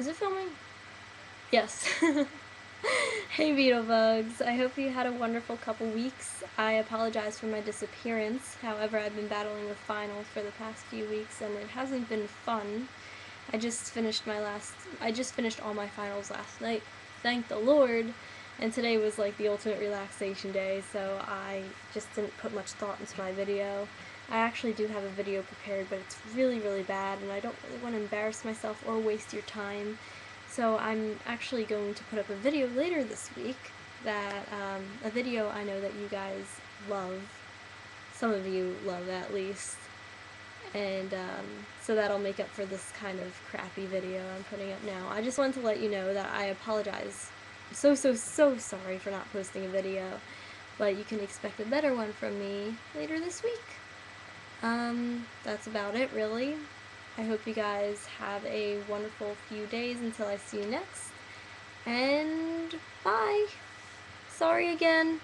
Is it filming? Yes. hey Beetlebugs, I hope you had a wonderful couple weeks. I apologize for my disappearance, however I've been battling with finals for the past few weeks and it hasn't been fun. I just finished my last, I just finished all my finals last night, thank the Lord, and today was like the ultimate relaxation day, so I just didn't put much thought into my video. I actually do have a video prepared, but it's really, really bad, and I don't really want to embarrass myself or waste your time. So I'm actually going to put up a video later this week that, um, a video I know that you guys love. Some of you love at least. And um, so that'll make up for this kind of crappy video I'm putting up now. I just wanted to let you know that I apologize so, so, so sorry for not posting a video, but you can expect a better one from me later this week. Um, that's about it, really. I hope you guys have a wonderful few days until I see you next. And bye. Sorry again.